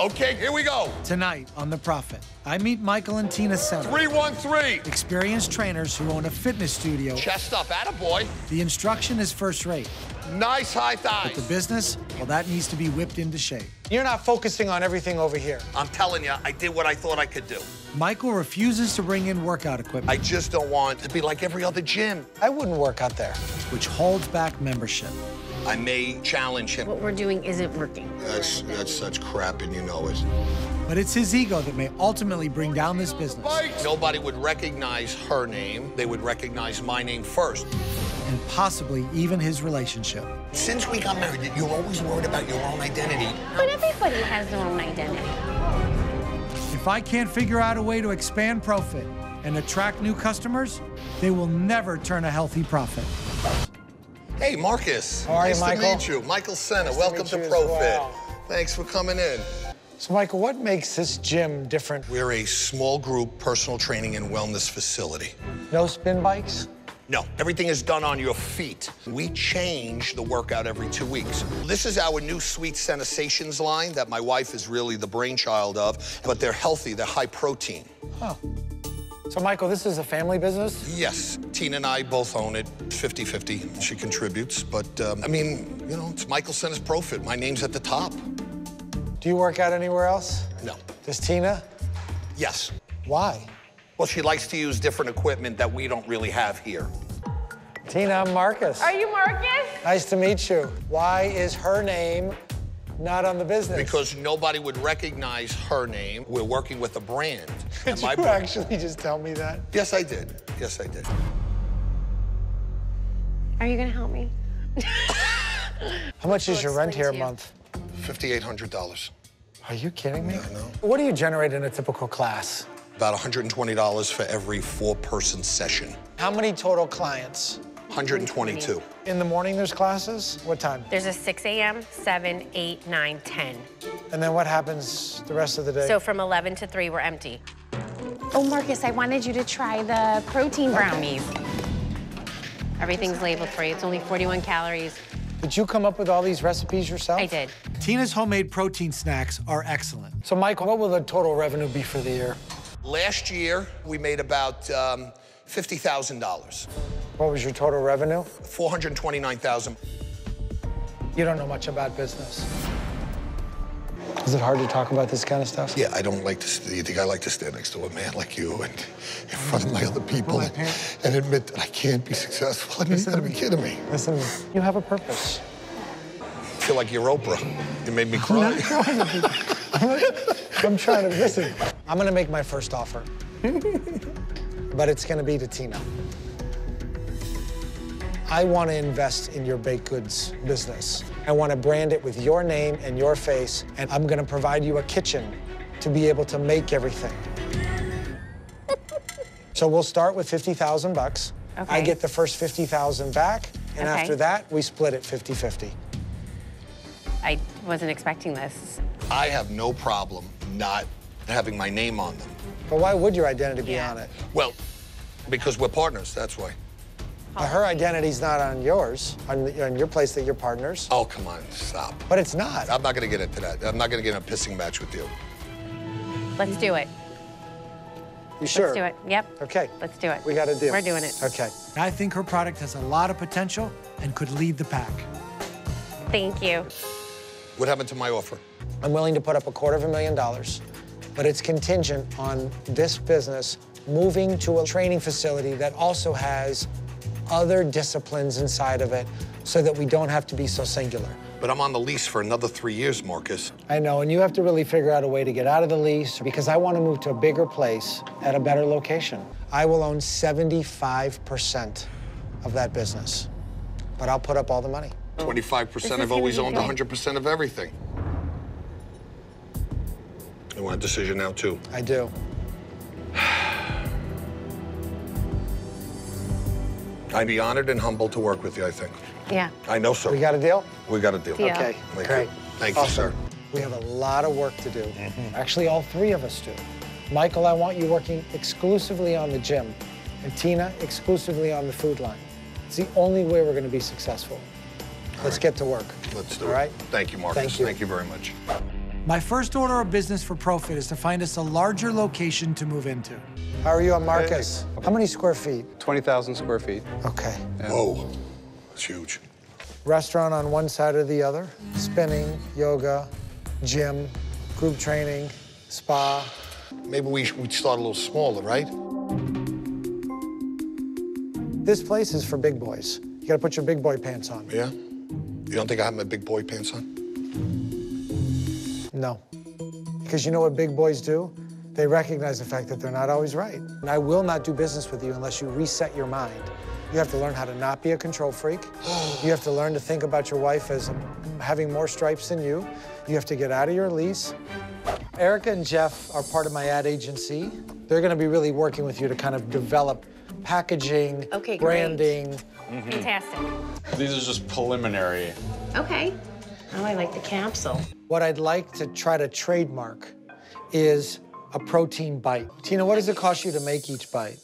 Okay, here we go. Tonight on The Profit, I meet Michael and Tina Sena, 313. experienced trainers who own a fitness studio. Chest up, attaboy. The instruction is first rate. Nice high thighs. But The business, well, that needs to be whipped into shape. You're not focusing on everything over here. I'm telling you, I did what I thought I could do. Michael refuses to bring in workout equipment, I just don't want to be like every other gym. I wouldn't work out there. which holds back membership. I may challenge him. What we're doing isn't working. That's that's such crap, and you know it. But it's his ego that may ultimately bring down this business Nobody would recognize her name. They would recognize my name first. and possibly even his relationship. Since we got married, you're always worried about your own identity. But everybody has their own identity. If I can't figure out a way to expand profit and attract new customers, they will never turn a healthy profit. Hey, Marcus. How are you, nice to meet you. Michael Sena. Nice Welcome meet to, Pro-Fit. well. Thanks for coming in. So, Michael, what makes this gym different? We're a small group personal training and wellness facility. No spin bikes? No, everything is done on your feet. We change the workout every two weeks. This is our new Sweet Sensations line that my wife is really the brainchild of, but they're healthy, they're high protein. So, Michael, this is a family business? Yes, Tina and I both own it 50 50. She contributes, but um, I mean, you know, it's Michael Sena's Pro-Fit. My name's at the top. Do you work out anywhere else? No. Does Tina? Yes. Why? Well, she likes to use different equipment that we don't really have here. Tina, I'm Marcus. Are you Marcus? Nice to meet you. Why is her name not on the business? Because nobody would recognize her name. We're working with a brand. Did And my you brand- actually just tell me that? Yes, I did. Yes, I did. Are you gonna help me? How much is We'll your rent explain here a month? $5,800. Are you kidding me? Yeah, I know. What do you generate in a typical class? About $120 for every four-person session. How many total clients? 122. In the morning, there's classes? What time? There's a 6 a.m., 7, 8, 9, 10. And then what happens the rest of the day? So from 11 to 3, we're empty. Oh, Marcus, I wanted you to try the protein brownies. Everything's labeled for you. It's only 41 calories. Did you come up with all these recipes yourself? I did. Tina's homemade protein snacks are excellent. So, Michael, what will the total revenue be for the year? Last year, we made about um, $50,000. What was your total revenue? 429,000. You don't know much about business. Is it hard to talk about this kind of stuff? Yeah, I don't like to. st- You think I like to stand next to a man like you and in front of my other people and, and admit that I can't be successful? I mean, you gotta be kidding me. Listen, you have a purpose. I feel like you're Oprah. You made me cry. I'm trying to listen. I'm gonna make my first offer, but it's gonna be to Tina. I want to invest in your baked goods business. I want to brand it with your name and your face, and I'm going to provide you a kitchen to be able to make everything. so we'll start with 50,000 bucks. I get the first 50,000 back, and Okay. after that, we split it 50-50. I wasn't expecting this. I have no problem not having my name on them. But why would your identity be on it? Well, because we're partners, that's why. Uh, Her identity's not on yours, on, on your place that you're partners. Oh, come on, stop. But it's not. I'm not gonna get into that. I'm not gonna get in a pissing match with you. Let's do it. You sure? Let's do it. Yep. Okay. Let's do it. We got a deal. We're doing it. Okay. I think her product has a lot of potential and could lead the pack. Thank you. What happened to my offer? I'm willing to put up a quarter of a million dollars, but it's contingent on this business moving to a training facility that also has other disciplines inside of it so that we don't have to be so singular. But I'm on the lease for another three years, Marcus. I know, and you have to really figure out a way to get out of the lease because I want to move to a bigger place at a better location. I will own 75% of that business, but I'll put up all the money. 25%, I've always owned 100% of everything. I want a decision now, too. I do. I'd be honored and humbled to work with you, I think. Yeah. I know, sir. We got a deal? We got a deal. Deal. Okay, Thank great. you. Thank you, sir. We have a lot of work to do. Mm-hmm. Actually, all three of us do. Michael, I want you working exclusively on the gym, and Tina exclusively on the food line. It's the only way we're going to be successful. Let's get to work. Let's do All it. right? Thank you, Marcus. Thank you. Thank you very much. My first order of business for Pro-Fit is to find us a larger location to move into. How are you on Marcus? How many square feet? 20,000 square feet. Okay. Whoa, that's huge. Restaurant on one side or the other, spinning, yoga, gym, group training, spa. Maybe we we start a little smaller, right? This place is for big boys. You gotta put your big boy pants on. Yeah. You don't think I have my big boy pants on? No. Because you know what big boys do? They recognize the fact that they're not always right. And I will not do business with you unless you reset your mind. You have to learn how to not be a control freak. You have to learn to think about your wife as having more stripes than you. You have to get out of your lease. Erica and Jeff are part of my ad agency. They're going to be really working with you to kind of develop packaging, Okay, great. branding. Fantastic. These are just preliminary. Okay. Oh, I like the capsule. What I'd like to try to trademark is a protein bite. Tina, what does it cost you to make each bite?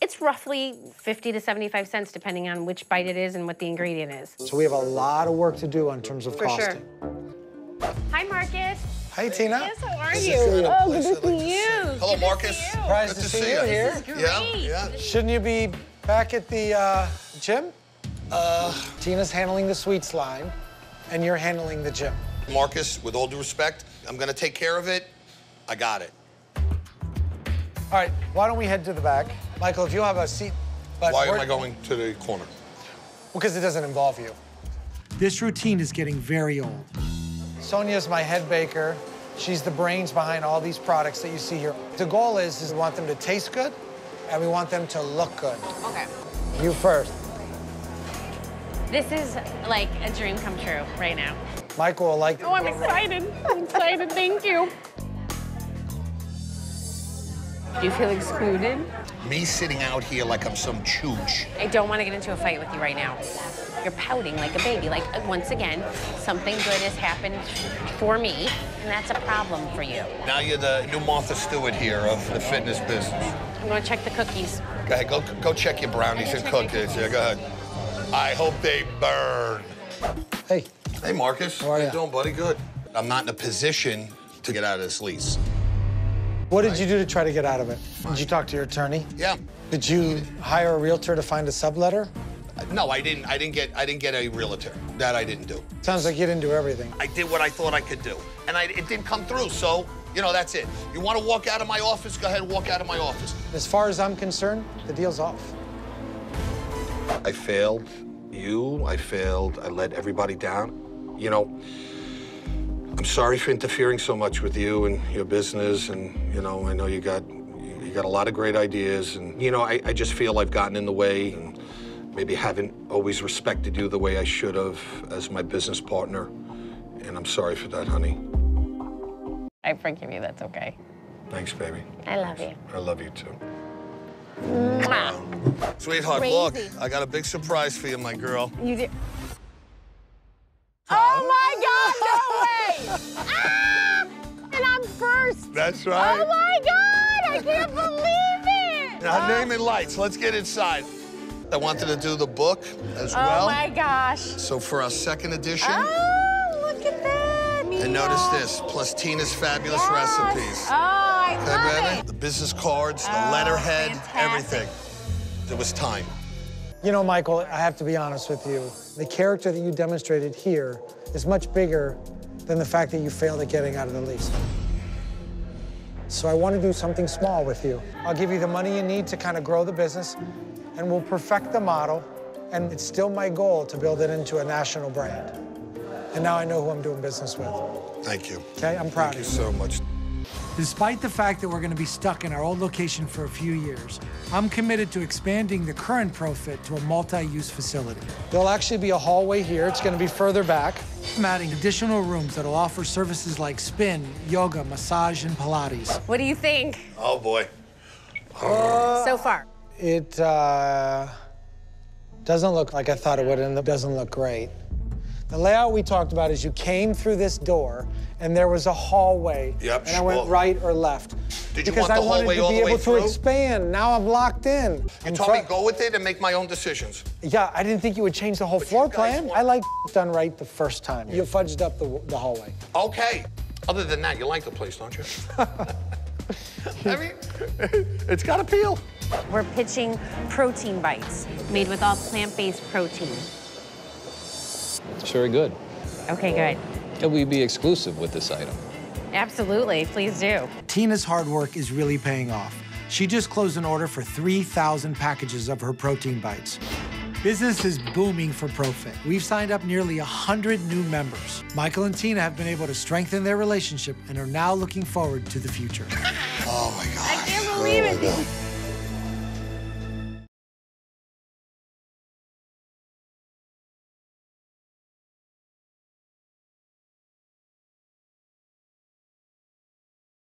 It's roughly 50 to 75 cents, depending on which bite it is and what the ingredient is. So we have a lot of work to do in terms of For sure. costing. Hi, Marcus. Hi, Tina. Yes, how are Good you? Oh, Place good I'd to like to see see. you. Hello, Good to Marcus. see you. Surprised Good to to see see you you. here. Great. Yeah, yeah. Shouldn't you be back at the uh, gym? Uh, Tina's handling the sweets line, and you're handling the gym. Marcus, with all due respect, I'm gonna take care of it. I got it. All right, why don't we head to the back? Michael, if you'll have a seat. But Why am I going to the corner? Because it doesn't involve you. This routine is getting very old. Sonia's my head baker. She's the brains behind all these products that you see here. The goal is, is we want them to taste good, and we want them to look good. Okay. You first. This is like a dream come true right now. Michael will like it. Oh, I'm excited. I'm excited. Thank you. Do you feel excluded? Me sitting out here like I'm some chooch. I don't want to get into a fight with you right now. You're pouting like a baby. Like, uh, once again, something good has happened for me, and that's a problem for you. Now you're the new Martha Stewart here of the fitness business. I'm going to check the cookies. Go ahead, go, go check your brownies and check my cookies. Yeah, go ahead. I hope they burn. Hey, Hey, Marcus. How are you ya? doing, buddy? Good. I'm not in a position to get out of this lease. what did you do to try to get out of it? Did you talk to your attorney? Yeah. Did you hire a realtor to find a subletter? No, I didn't. I didn't get. I didn't get a realtor. That I didn't do. Sounds like you didn't do everything. I did what I thought I could do, and I, it didn't come through. So, you know, that's it. You want to walk out of my office? Go ahead and walk out of my office. As far as I'm concerned, the deal's off. I failed you. I failed. I let everybody down. You know, I'm sorry for interfering so much with you and your business. And you know, I know you got you got a lot of great ideas. And you know, I, I just feel I've gotten in the way and maybe haven't always respected you the way I should have as my business partner. And I'm sorry for that, honey. I forgive you. That's okay. Thanks, baby. I love you. I love you too. Mwah. Sweetheart, Crazy. look, I got a big surprise for you, my girl. You did. Oh my God! No way! Ah! And I'm first. That's right. Oh my God! I can't believe it! Now, name and lights. Let's get inside. I wanted to do the book as Oh well. Oh my gosh! So for our second edition, Oh, look at that! and notice this, plus Tina's fabulous Yes. recipes. Oh, I Okay, love baby? it. The business cards, the Oh, letterhead, fantastic. everything. It was time. You know, Michael, I have to be honest with you. The character that you demonstrated here is much bigger than the fact that you failed at getting out of the lease. So I want to do something small with you. I'll give you the money you need to kind of grow the business, and we'll perfect the model. And it's still my goal to build it into a national brand. And now I know who I'm doing business with. Thank you. Okay, I'm proud Thank of you you. so much. Despite the fact that we're going to be stuck in our old location for a few years, I'm committed to expanding the current Pro-Fit to a multi-use facility. There'll actually be a hallway here. It's going to be further back. I'm adding additional rooms that'll offer services like spin, yoga, massage, and Pilates. What do you think Oh, boy. so far? It uh, doesn't look like I thought it would, and it doesn't look great. The layout we talked about is you came through this door, and there was a hallway. Yep, And I went sure. right or left. Did you because want I the wanted hallway to all be the way able to expand. Now I'm locked in. You I'm told me try- go with it and make my own decisions. Yeah, I didn't think you would change the whole But floor plan. want- I like done right the first time. You fudged up the, the hallway. Okay. Other than that, you like the place, don't you? I mean, it's got appeal. We're pitching protein bites made with all plant-based protein. It's very good. Okay, good. Can we be exclusive with this item? Absolutely, please do. Tina's hard work is really paying off. She just closed an order for 3,000 packages of her protein bites. Business is booming for Pro-Fit. We've signed up nearly 100 new members. Michael and Tina have been able to strengthen their relationship and are now looking forward to the future. Oh my God. I can't believe it. Oh